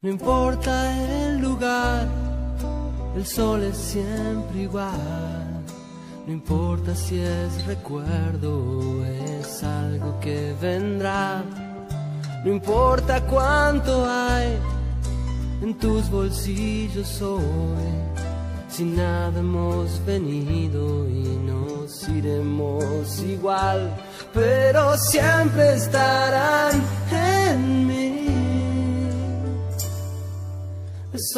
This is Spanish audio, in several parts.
No importa el lugar, el sol es siempre igual. No importa si es recuerdo o es algo que vendrá. No importa cuánto hay en tus bolsillos hoy. Si nada hemos venido y nos iremos igual, pero siempre estarán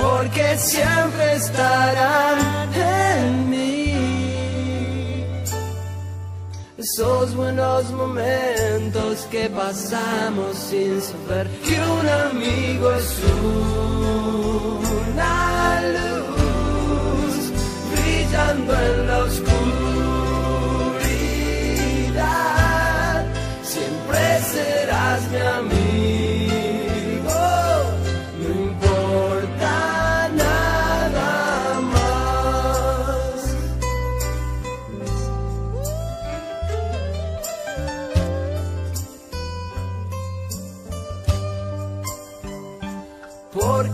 porque siempre estarán en mí. Esos buenos momentos que pasamos sin saber que un amigo es una luz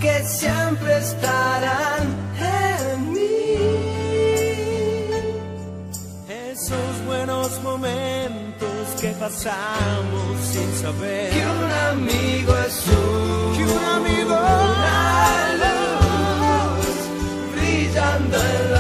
Porque siempre estarán en mí. esos buenos momentos que pasamos sin saber. Que un amigo es un, Que un amigo- una luz brillando en.